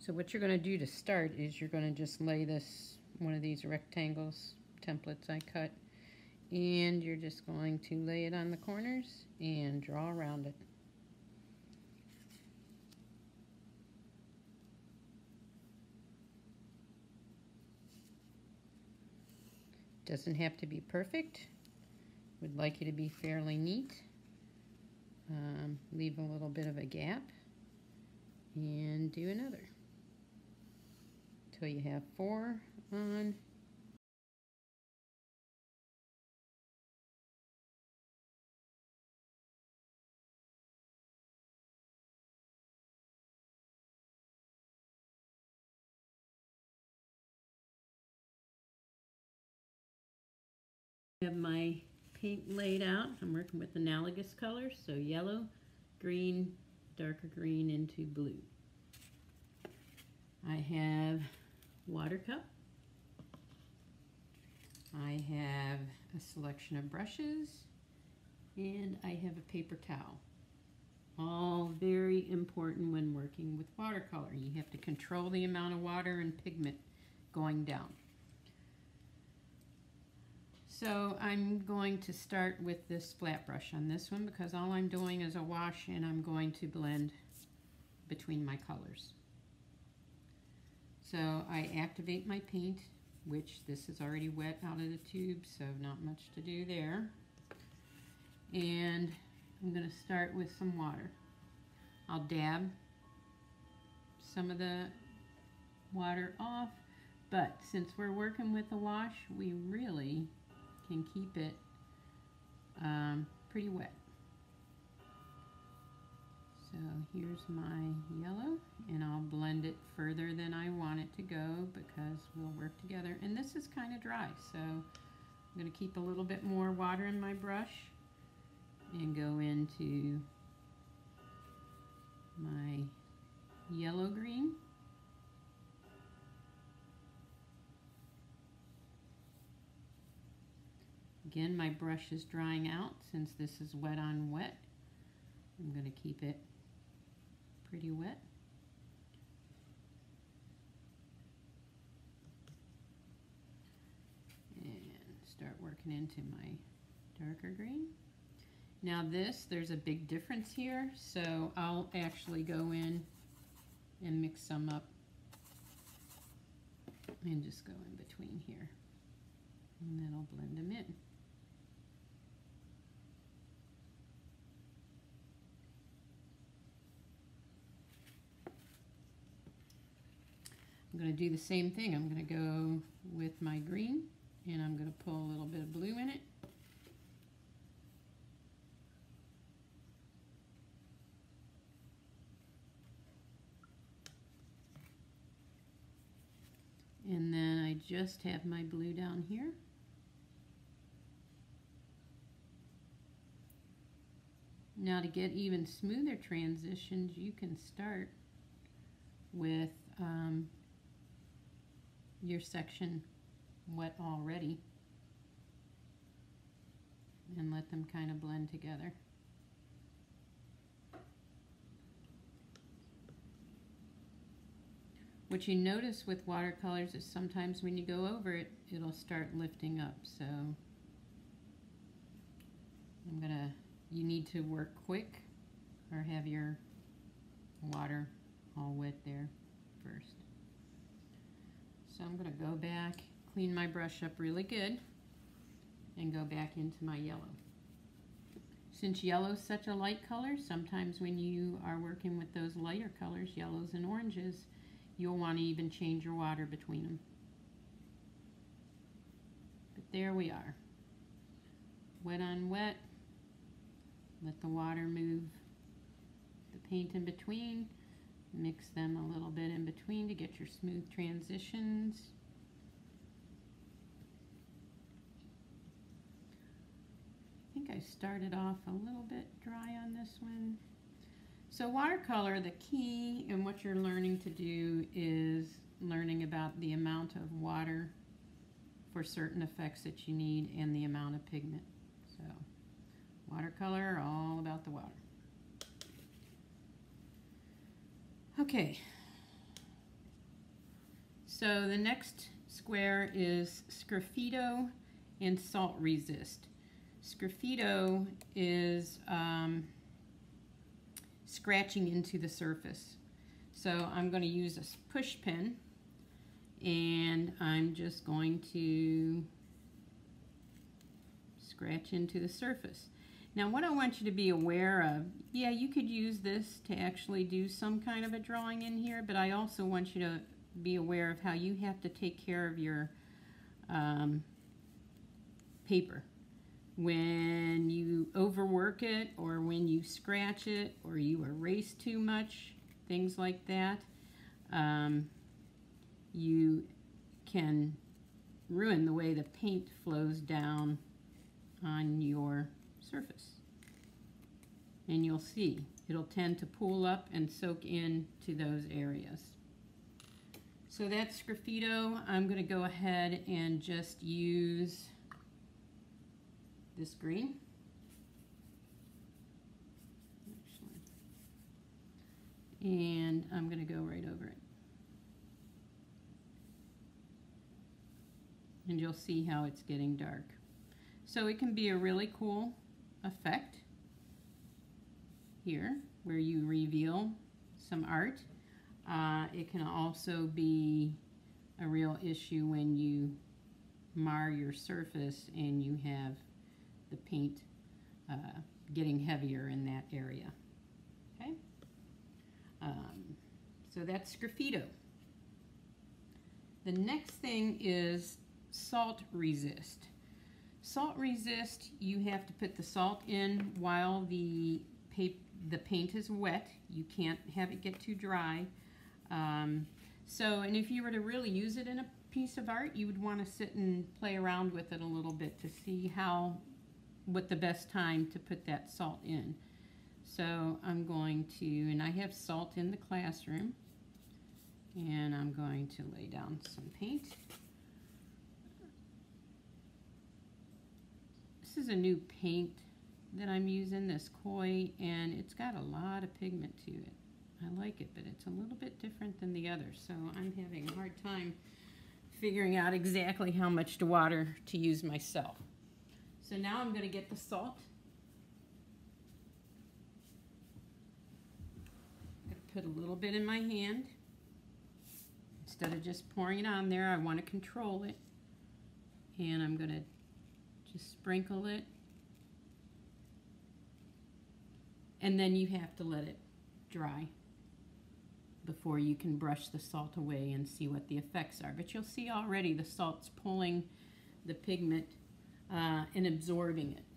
So what you're going to do to start is you're going to just lay this, one of these rectangles, templates I cut, and you're just going to lay it on the corners and draw around it. Doesn't have to be perfect. Would like you to be fairly neat. Um, leave a little bit of a gap and do another till you have four on I have my paint laid out. I'm working with analogous colors, so yellow, green, darker green into blue. I have water cup. I have a selection of brushes and I have a paper towel. All very important when working with watercolor. You have to control the amount of water and pigment going down. So I'm going to start with this flat brush on this one because all I'm doing is a wash and I'm going to blend between my colors. So I activate my paint, which this is already wet out of the tube, so not much to do there. And I'm going to start with some water. I'll dab some of the water off, but since we're working with a wash, we really can keep it um, pretty wet. So here's my yellow go because we'll work together. And this is kind of dry so I'm going to keep a little bit more water in my brush and go into my yellow green. Again, my brush is drying out since this is wet on wet. I'm going to keep it pretty wet. And start working into my darker green. Now this, there's a big difference here, so I'll actually go in and mix some up and just go in between here. And then I'll blend them in. I'm going to do the same thing. I'm going to go with my green and I'm going to pull a little bit of blue in it. And then I just have my blue down here. Now to get even smoother transitions, you can start with um, your section wet already and let them kind of blend together. What you notice with watercolors is sometimes when you go over it, it'll start lifting up. So I'm gonna, you need to work quick or have your water all wet there first. So I'm going to go back, clean my brush up really good, and go back into my yellow. Since yellow is such a light color, sometimes when you are working with those lighter colors, yellows and oranges, you'll want to even change your water between them. But there we are. Wet on wet. Let the water move the paint in between. Mix them a little bit in between to get your smooth transitions. I started off a little bit dry on this one. So watercolor, the key and what you're learning to do is learning about the amount of water for certain effects that you need and the amount of pigment. So watercolor, all about the water. Okay, So the next square is Sgraffito and Salt Resist. Sgraffito is um, scratching into the surface. So I'm going to use a push pin and I'm just going to scratch into the surface. Now what I want you to be aware of, yeah, you could use this to actually do some kind of a drawing in here, but I also want you to be aware of how you have to take care of your um, paper. When you overwork it or when you scratch it or you erase too much, things like that, um, you can ruin the way the paint flows down on your surface. And you'll see, it'll tend to pool up and soak in to those areas. So that's Sgraffito. I'm going to go ahead and just use this green. And I'm going to go right over it. And you'll see how it's getting dark. So it can be a really cool effect here where you reveal some art. Uh, it can also be a real issue when you mar your surface and you have the paint uh, getting heavier in that area. Okay, um, so that's Sgraffito. The next thing is salt resist. Salt resist, you have to put the salt in while the, the paint is wet. You can't have it get too dry. Um, so, and if you were to really use it in a piece of art, you would want to sit and play around with it a little bit to see how, what the best time to put that salt in. So I'm going to, and I have salt in the classroom, and I'm going to lay down some paint. This is a new paint that I'm using, this Koi, and it's got a lot of pigment to it. I like it, but it's a little bit different than the others, so I'm having a hard time figuring out exactly how much to water to use myself. So now I'm going to get the salt. Put a little bit in my hand. Instead of just pouring it on there, I want to control it. And I'm going to just sprinkle it. And then you have to let it dry before you can brush the salt away and see what the effects are. But you'll see already the salt's pulling the pigment uh, and absorbing it.